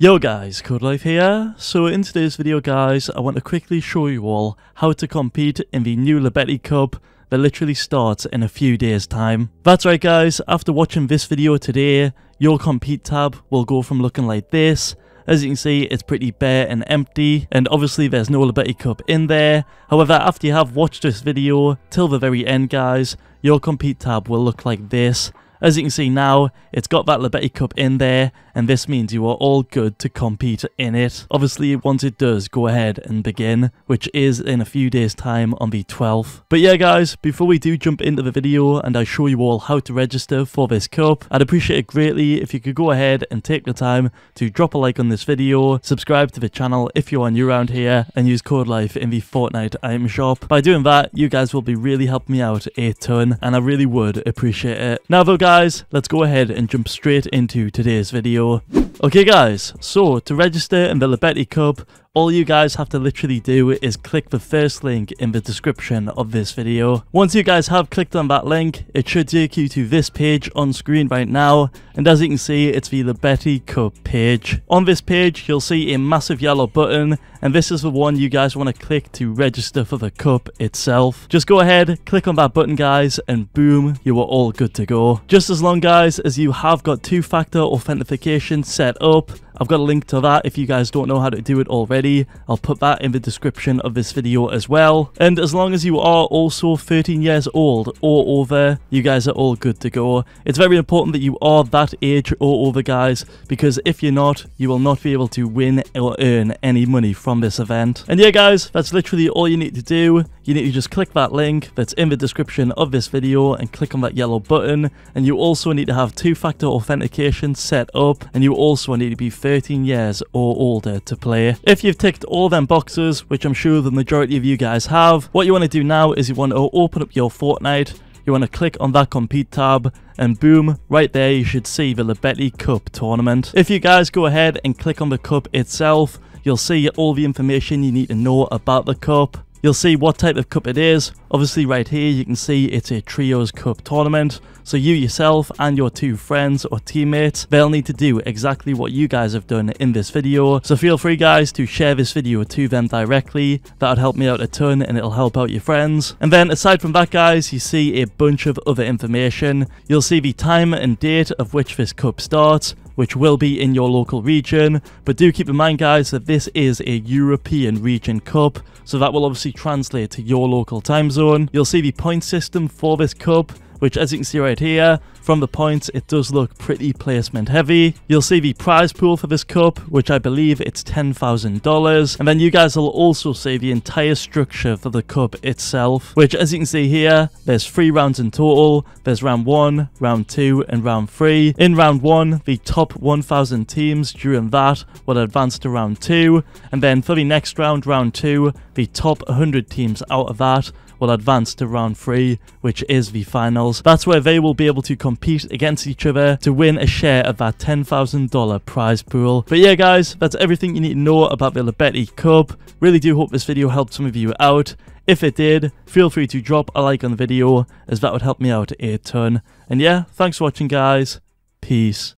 Yo guys, CodeLife here. So in today's video guys, I want to quickly show you all how to compete in the new Llobeti Cup that literally starts in a few days time. That's right guys, after watching this video today, your compete tab will go from looking like this as you can see, it's pretty bare and empty, and obviously there's no Llobeti Cup in there. However, after you have watched this video till the very end, guys, your compete tab will look like this. As you can see now, it's got that Llobeti Cup in there, and this means you are all good to compete in it. Obviously, once it does, go ahead and begin, which is in a few days time on the 12th. But yeah guys, before we do jump into the video and I show you all how to register for this cup, I'd appreciate it greatly if you could go ahead and take the time to drop a like on this video, subscribe to the channel if you are new around here, and use code LIFE in the Fortnite item shop. By doing that, you guys will be really helping me out a ton, and I really would appreciate it. Now though guys, guys, let's go ahead and jump straight into today's video. Okay guys, so to register in the Llobeti Cup, all you guys have to literally do is click the first link in the description of this video. Once you guys have clicked on that link, it should take you to this page on screen right now, and as you can see, it's the Llobeti Cup page. On this page, you'll see a massive yellow button, and this is the one you guys want to click to register for the cup itself. Just go ahead, click on that button guys, and boom, you are all good to go. Just as long guys as you have got two-factor authentication set up, I've got a link to that if you guys don't know how to do it already. I'll put that in the description of this video as well. And as long as you are also 13 years old or over, you guys are all good to go. It's very important that you are that age or over guys, because if you're not, you will not be able to win or earn any money from this event. And yeah guys, that's literally all you need to do. You need to just click that link that's in the description of this video and click on that yellow button. And you also need to have two-factor authentication set up, and you also need to be 13 years or older to play. If you've ticked all them boxes, which I'm sure the majority of you guys have, what you want to do now is you want to open up your Fortnite, you want to click on that compete tab and boom, right there you should see the Llobeti Cup tournament. If you guys go ahead and click on the cup itself, you'll see all the information you need to know about the cup. You'll see what type of cup it is. Obviously right here you can see it's a trios cup tournament. So you yourself and your two friends or teammates, they'll need to do exactly what you guys have done in this video. So feel free guys to share this video to them directly. That would help me out a ton and it'll help out your friends. And then aside from that guys, you see a bunch of other information. You'll see the time and date of which this cup starts, which will be in your local region. But do keep in mind, guys, that this is a European region cup, so that will obviously translate to your local time zone. You'll see the point system for this cup, which as you can see right here, from the points, it does look pretty placement heavy. You'll see the prize pool for this cup, which I believe it's $10,000. And then you guys will also see the entire structure for the cup itself, which as you can see here, there's three rounds in total. There's round one, round two, and round three. In round one, the top 1,000 teams during that will advance to round two. And then for the next round, round two, the top 100 teams out of that will advance to round 3, which is the finals. That's where they will be able to compete against each other to win a share of that $10,000 prize pool. But yeah guys, that's everything you need to know about the Llobeti Cup. Really do hope this video helped some of you out. If it did, feel free to drop a like on the video as that would help me out a ton. And yeah, thanks for watching guys. Peace.